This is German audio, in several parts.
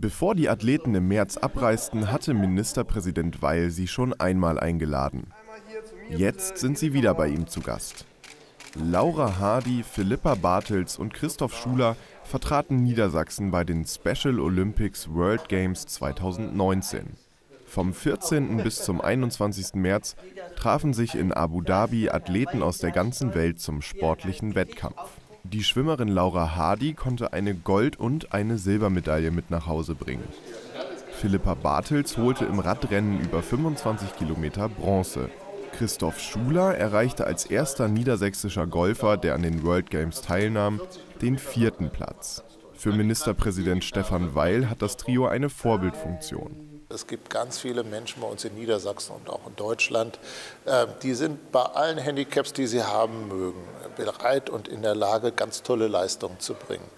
Bevor die Athleten im März abreisten, hatte Ministerpräsident Weil sie schon einmal eingeladen. Jetzt sind sie wieder bei ihm zu Gast. Laura Hardy, Philippa Bartels und Christoph Schuler vertraten Niedersachsen bei den Special Olympics World Games 2019. Vom 14. bis zum 21. März trafen sich in Abu Dhabi Athleten aus der ganzen Welt zum sportlichen Wettkampf. Die Schwimmerin Laura Hardy konnte eine Gold- und eine Silbermedaille mit nach Hause bringen. Philippa Bartels holte im Radrennen über 25 Kilometer Bronze. Christoph Schuler erreichte als erster niedersächsischer Golfer, der an den World Games teilnahm, den vierten Platz. Für Ministerpräsident Stefan Weil hat das Trio eine Vorbildfunktion. Es gibt ganz viele Menschen bei uns in Niedersachsen und auch in Deutschland, äh, die sind bei allen Handicaps, die sie haben mögen, bereit und in der Lage, ganz tolle Leistungen zu bringen.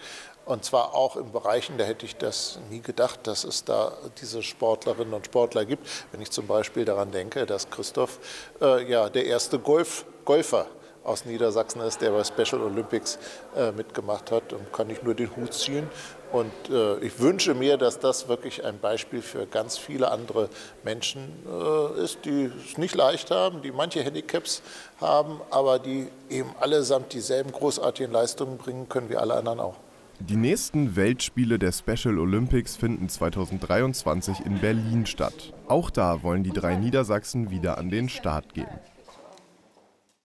Und zwar auch in Bereichen, da hätte ich das nie gedacht, dass es da diese Sportlerinnen und Sportler gibt. Wenn ich zum Beispiel daran denke, dass Christoph äh, ja der erste Golf, Golfer aus Niedersachsen ist, der bei Special Olympics äh, mitgemacht hat, und kann ich nur den Hut ziehen. Und äh, ich wünsche mir, dass das wirklich ein Beispiel für ganz viele andere Menschen äh, ist, die es nicht leicht haben, die manche Handicaps haben, aber die eben allesamt dieselben großartigen Leistungen bringen können wie alle anderen auch. Die nächsten Weltspiele der Special Olympics finden 2023 in Berlin statt. Auch da wollen die drei Niedersachsen wieder an den Start gehen.